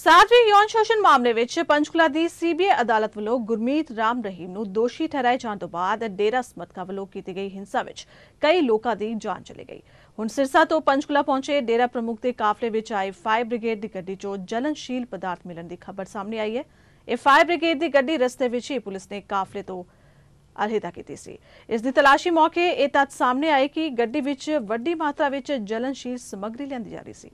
ਸਾਧਵੀ ਯੌਨ ਸ਼ੋਸ਼ਣ ਮਾਮਲੇ ਵਿੱਚ ਪੰਚਕੁਲਾ ਦੀ ਸੀਬੀਆਈ ਅਦਾਲਤ ਵੱਲੋਂ ਗੁਰਮੀਤ ਰਾਮ ਰਹੀਮ ਨੂੰ ਦੋਸ਼ੀ ਠਹਿਰਾਏ ਜਾਣ ਤੋਂ ਬਾਅਦ ਡੇਰਾ ਸਮਤਕਾ ਵੱਲੋਂ ਕੀਤੀ ਗਈ ਹਿੰਸਾ ਵਿੱਚ ਕਈ ਲੋਕਾਂ ਦੀ ਜਾਨ ਚਲੀ ਗਈ। ਹੁਣ ਸਿਰਸਾ ਤੋਂ ਪੰਚਕੁਲਾ ਪਹੁੰਚੇ ਡੇਰਾ ਪ੍ਰਮੁੱਖ ਦੇ ਕਾਫਲੇ ਵਿੱਚ ਆਏ ਫਾਇਰ ਬ੍ਰਿਗੇਡ ਦੀ ਗੱਡੀ 'ਚੋਂ ਜਲਨਸ਼ੀਲ ਪਦਾਰਥ ਮਿਲਣ ਦੀ ਖਬਰ ਸਾਹਮਣੇ ਆਈ ਹੈ। ਇਹ ਫਾਇਰ ਬ੍ਰਿਗੇਡ ਦੀ ਗੱਡੀ ਰਸਤੇ ਵਿੱਚ ਹੀ ਪੁਲਿਸ ਨੇ ਕਾਫਲੇ ਤੋਂ ਅਲਹਿਦਾ ਕੀਤੀ ਸੀ। ਇਸ ਦੀ ਤਲਾਸ਼ੀ ਮੌਕੇ ਇਹ ਤੱਥ ਸਾਹਮਣੇ ਆਏ ਕਿ ਗੱਡੀ ਵਿੱਚ ਵੱਡੀ ਮਾਤਰਾ ਵਿੱਚ ਜਲਨਸ਼ੀਲ ਸਮੱਗਰੀ ਲਿਆਂਦੀ ਜਾ ਰਹੀ ਸੀ।